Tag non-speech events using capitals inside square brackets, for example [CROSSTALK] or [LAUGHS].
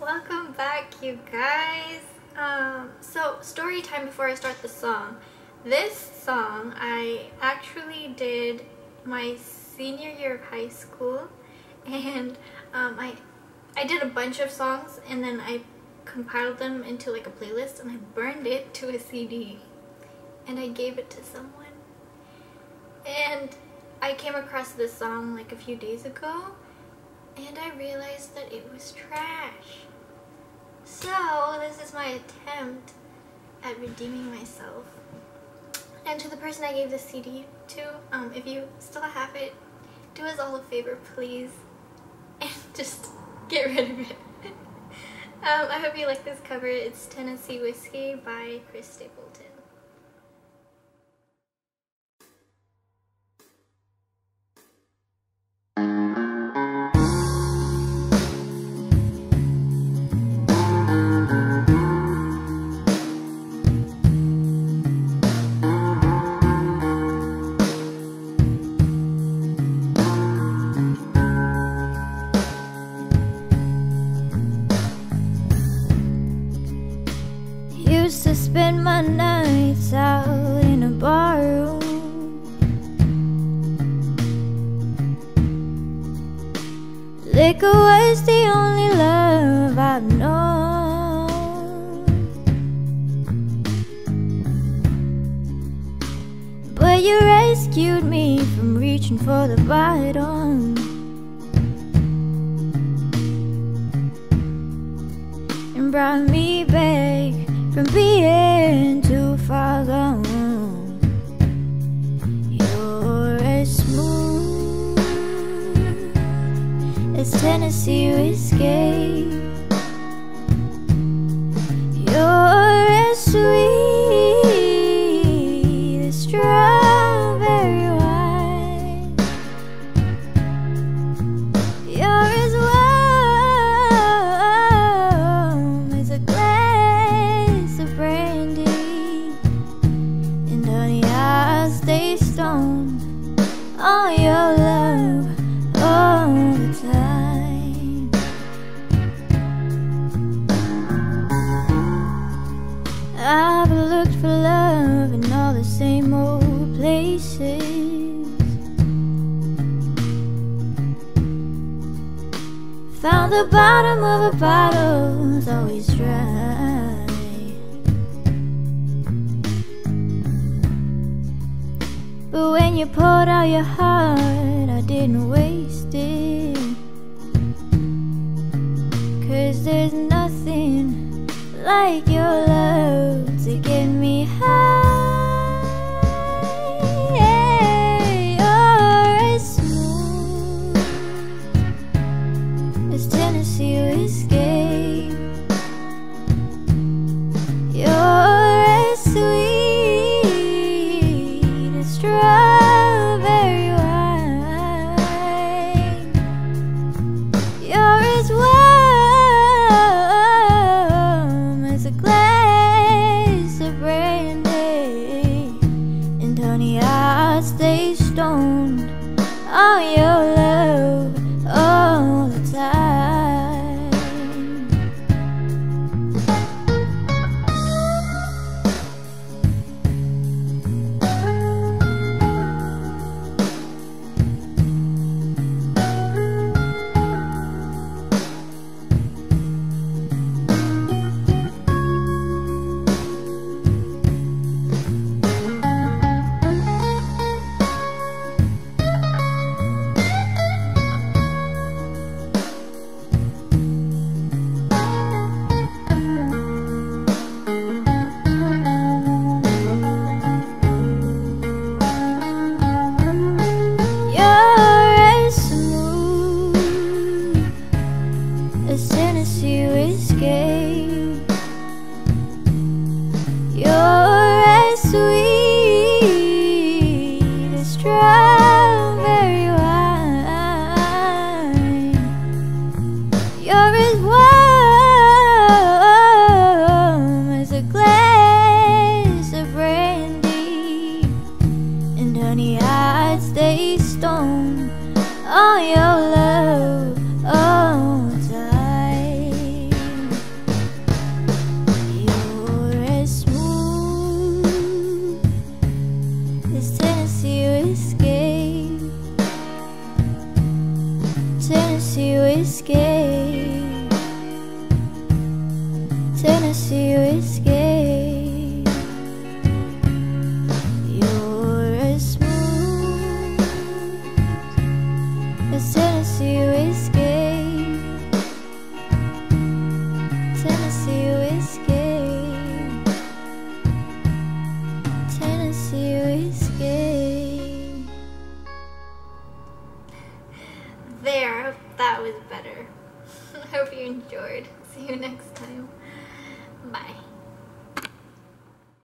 Welcome back, you guys. Um, so, story time before I start the song. This song I actually did my senior year of high school, [LAUGHS] and um, I I did a bunch of songs, and then I compiled them into like a playlist, and I burned it to a CD, and I gave it to someone, and I came across this song like a few days ago and I realized that it was trash. So this is my attempt at redeeming myself. And to the person I gave the CD to, um, if you still have it, do us all a favor, please, [LAUGHS] and just get rid of it. [LAUGHS] um, I hope you like this cover. It's Tennessee Whiskey by Chris Stapleton. Spend my nights out in a barroom. Liquor was the only love I've known. But you rescued me from reaching for the bottom. and brought me back from being too far gone. You're as smooth as Tennessee whiskey. The same old places. Found the bottom of a bottle's always dry. But when you poured out your heart, I didn't waste it. Cause there's nothing like your stay stoned on As warm as a glass of brandy. And honey, I'd stay stoned on your love all time. You're as smooth as Tennessee whiskey. Tennessee whiskey. You're as smooth as Tennessee whiskey. Tennessee whiskey. Tennessee whiskey. There, that was better. [LAUGHS] Hope you enjoyed. See you next Bye.